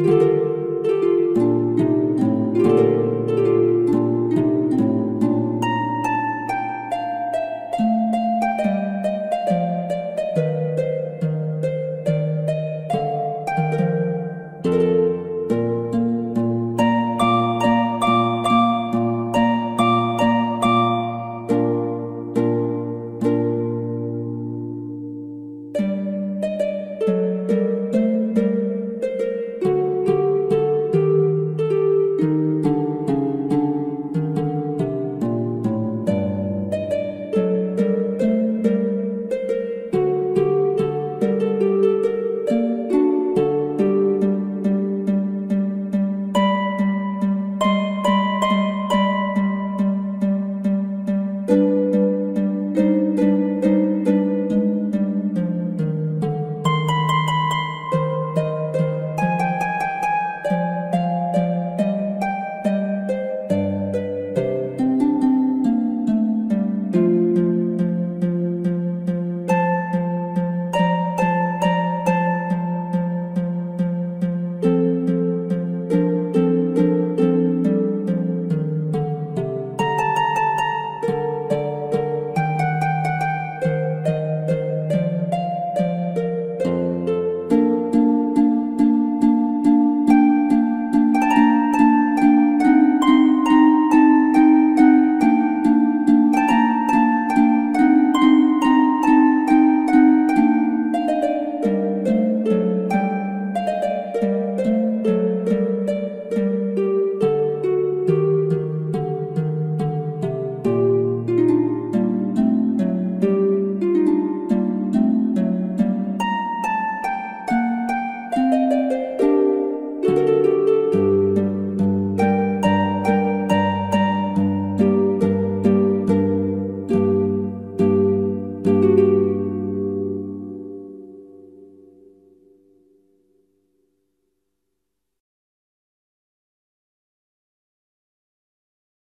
Música